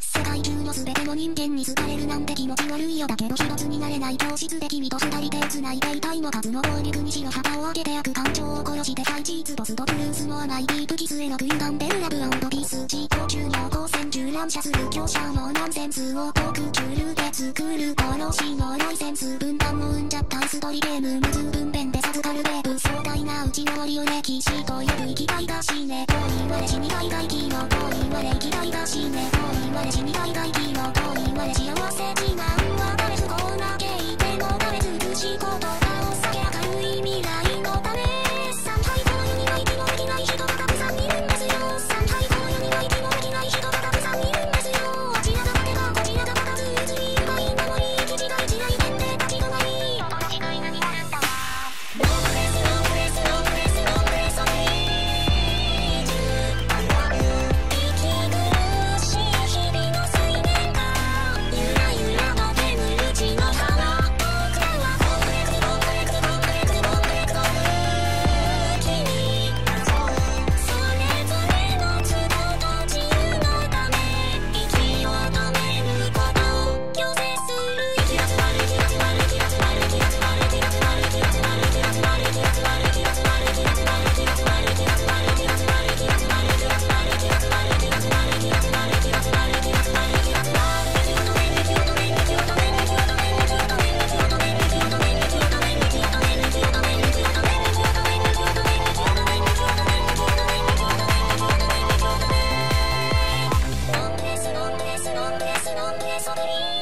世界中の全ての人間に好かれるなんて気持ち悪いよだけど一つになれない教室で君と二人手繋いでいたいの数の暴力にしろ旗を上げて悪感情を殺して再実ボスとブルースの甘いディープキスへの空間ベルラブピース地高中陽光線銃乱射する強者のナンセンスを航空中ルで作る殺しのライセンス分担を生んじゃったイス取りゲーム無数分娩で授かるベーち回をねきしとよく行きたいだしね。こうわれ死にたい大いの。こうわれ行きたいだしね。こうわれ死にたい大いの。こうわれ幸せ。Sorry.